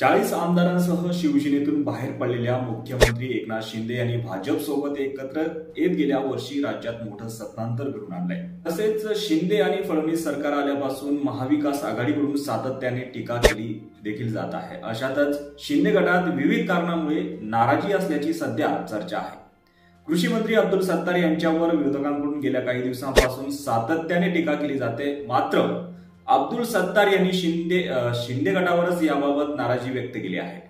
चाळीस आमदारांसह शिवसेनेतून बाहेर पडलेल्या मुख्यमंत्री एकनाथ शिंदे यांनी भाजप सोबत एकत्र येत गेल्या वर्षी राज्यात मोठं सत्तांतर घडून आणलंय. तसेच शिंदे आणि फडणवीस सरकार आल्यापासून महाविकास आघाडीकडून सातत्याने टीका केली देखील जात आहे. अशातच शिंदे गटात विविध कारणामुळे नाराजी असल्याची सध्या चर्चा आहे. कृषी मंत्री अब्दुल सत्तार यांच्यावर विरोधकांकडून गेल्या काही दिवसांपासून सातत्याने टीका केली जाते. मात्र अब्दुल सत्तार यांनी शिंदे शिंदे गटावरच याबाबत नाराजी व्यक्त केली आहे.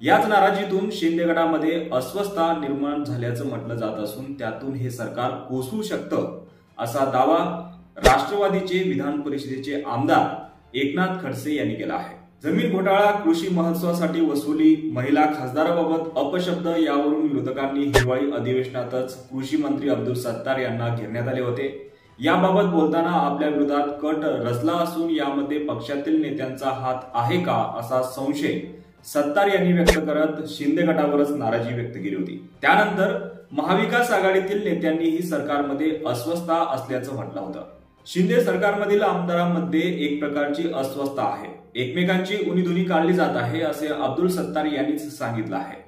याच नाराजीतून शिंदे गटामध्ये अस्वस्थता निर्माण झाल्याचं म्हटलं जात असून त्यातून हे सरकार कोसळू शकतं असा दावा राष्ट्रवादीचे विधान परिषदेचे आमदार एकनाथ खडसे यांनी केला आहे. जमीन घोटाळा कृषी महोत्सवासाठी वसुली महिला खासदाराबाबत अपशब्द यावरून विरोधकांनी हिवाळी अधिवेशनातच कृषी मंत्री अब्दुल सत्तार यांना घेरण्यात आले होते. याबाबत बोलताना आपल्या विरोधात कट रचला असून यामध्ये पक्षातील नेत्यांचा हात आहे का असा संशय सत्तार यांनी व्यक्त करत शिंदे गटावरच नाराजी व्यक्त केली होती. त्यानंतर महाविकास आघाडीतील नेत्यांनीही सरकारमध्ये अस्वस्थता असल्याचं म्हटलं होतं. शिंदे सरकारमधील आमदारांमध्ये एक प्रकारची अस्वस्थता आहे. एकमेकांची उनीधुनी काढली जात आहे असे अब्दुल सत्तार यांनीच सांगितलं आहे.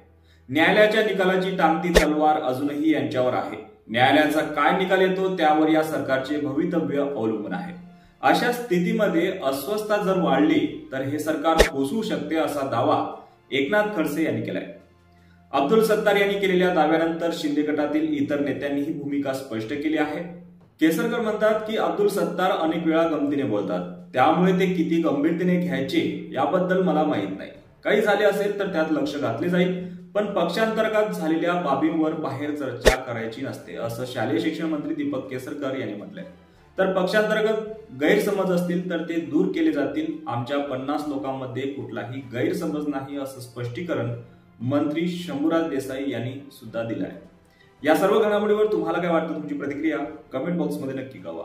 न्यायालयाच्या निकालाची टांगती तलवार अजूनही यांच्यावर आहे. न्यायालयाचा काय निकाल येतो त्यावर या सरकारचे भवितव्य अवलंबून आहे. अशा स्थितीमध्ये अस्वस्थता जर वाढली तर हे सरकार कोसळू शकते असा दावा एकनाथ खडसे यांनी केलाय. अब्दुल सत्तार यांनी केलेल्या दाव्यानंतर शिंदे गटातील इतर नेत्यांनी ही भूमिका स्पष्ट केली आहे. केसरकर म्हणतात की अब्दुल सत्तार अनेक वेळा गमतीने बोलतात. त्यामुळे ते किती गंभीरतेने घ्यायचे याबद्दल मला माहीत नाही. काही झाले असेल तर त्यात लक्ष घातले जाईल. पण पक्षांतर्गत झालेल्या बाबींवर बाहेर चर्चा करायची नसते असं शालेय शिक्षण मंत्री दीपक केसरकर यांनी म्हटलंय. तर पक्षांतर्गत गैरसमज असतील तर ते दूर केले जातील. आमच्या पन्नास लोकांमध्ये कुठलाही गैरसमज नाही असं स्पष्टीकरण मंत्री शंभूराज देसाई यांनी सुद्धा दिलं आहे या सर्व घडामोडीवर तुम्हाला काय वाटतं? तुमची प्रतिक्रिया कमेंट बॉक्समध्ये नक्की कळवा.